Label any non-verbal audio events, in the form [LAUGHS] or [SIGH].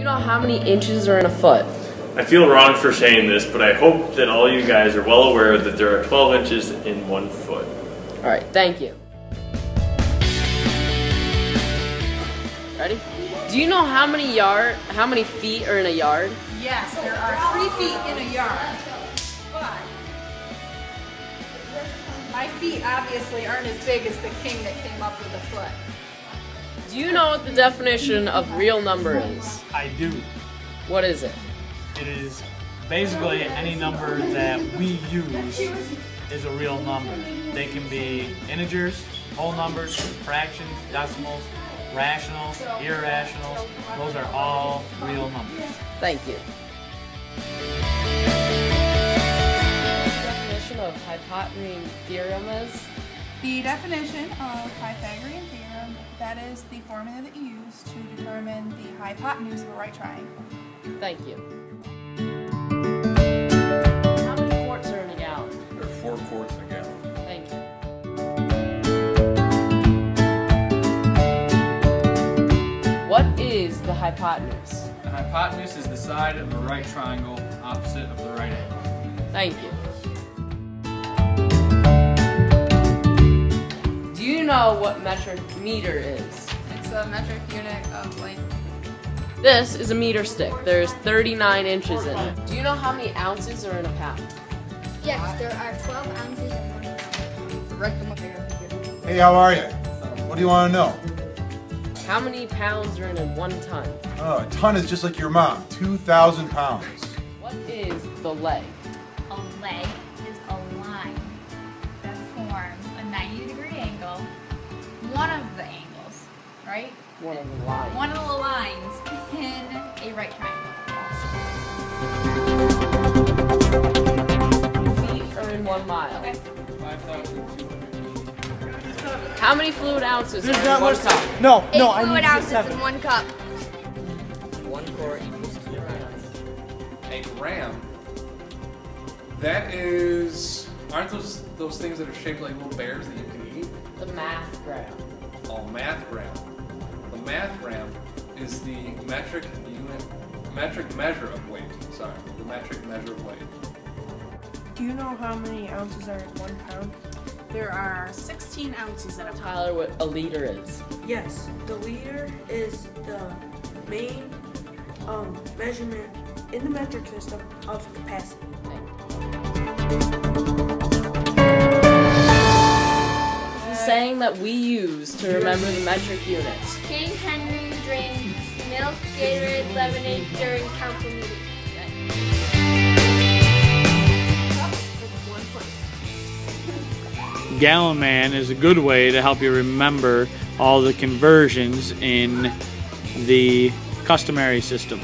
You know how many inches are in a foot? I feel wrong for saying this, but I hope that all you guys are well aware that there are 12 inches in one foot. All right, thank you. Ready? Do you know how many yard, how many feet are in a yard? Yes, there are three feet in a yard. But my feet obviously aren't as big as the king that came up with the foot. Do you know what the definition of real number is? I do. What is it? It is basically any number that we use is a real number. They can be integers, whole numbers, fractions, decimals, rationals, irrationals. Those are all real numbers. Thank you. Definition of hypotenuse theorem is? The definition of Pythagorean theorem, that is the formula that you use to determine the hypotenuse of a right triangle. Thank you. How many quarts are in a gallon? There are four quarts in a gallon. Thank you. What is the hypotenuse? The hypotenuse is the side of a right triangle opposite of the right angle. Thank you. Know what metric meter is? It's a metric unit of length. This is a meter stick. There's 39 inches in it. Do you know how many ounces are in a pound? Yes, there are 12 ounces in one pound. Write them up here. Hey, how are you? What do you want to know? How many pounds are in a one ton? Oh, a ton is just like your mom, 2,000 pounds. What is the leg? A leg is a right? One of the lines. One of the lines in a right triangle. Feet are in one mile. Okay. 5,200. How many fluid ounces are in one cup? No, Eight fluid ounces in one cup. One quart equals two grams. A gram. That is. Aren't those those things that are shaped like little bears that you can eat? The math gram. Oh, math gram. The math gram is the metric unit, metric measure of weight. Sorry, the metric measure of weight. Do you know how many ounces are in one pound? There are 16 ounces in a pound. Tyler, what a liter is? Yes, the liter is the main um, measurement in the metric system of capacity. It's saying that we use to remember the metric units. King Henry drinks milk, Gatorade, lemonade during council meetings. [LAUGHS] Gallon Man is a good way to help you remember all the conversions in the customary system.